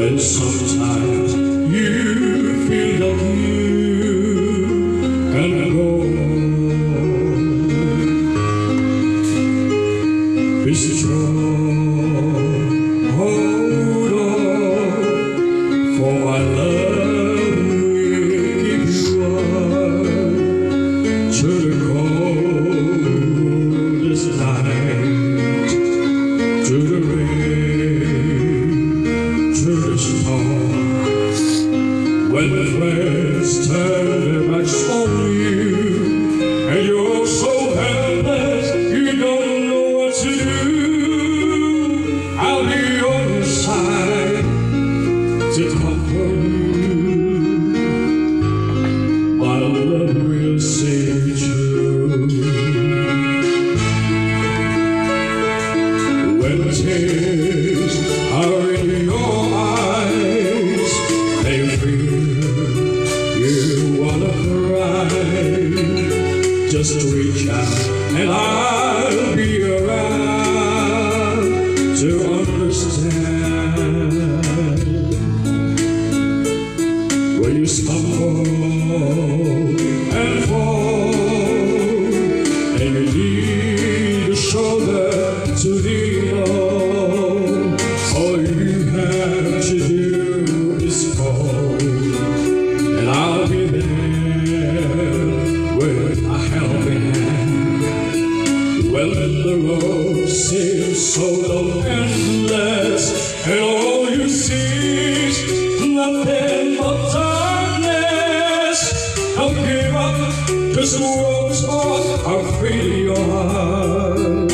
and sometimes you feel that you can go. Be strong, hold on, for my love will keep you on the. When friends turn their you, and you're so helpless, you don't know what to do. I'll be on your side to comfort you. My love will you. When and I'll be around to understand. When you stumble and fall, and you need a shoulder to lean on, When the road seems so long endless, and all you see is nothing but darkness, don't give up, just walk on, I'll free your heart.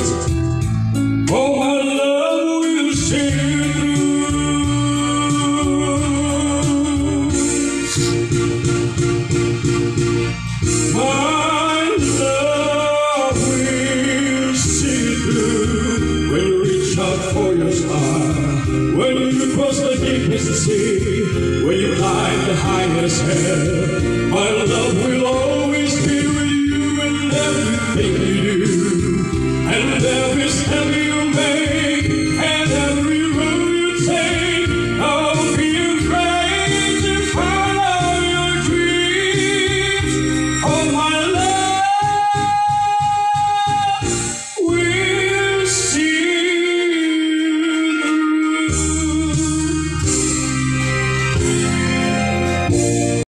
The deepest sea, when you climb the highest hill. My love will always be with you in everything you do, and there is heavy